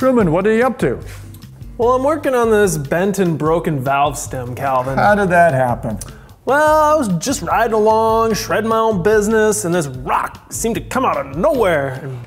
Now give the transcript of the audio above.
Truman, what are you up to? Well, I'm working on this bent and broken valve stem, Calvin. How did that happen? Well, I was just riding along, shredding my own business, and this rock seemed to come out of nowhere and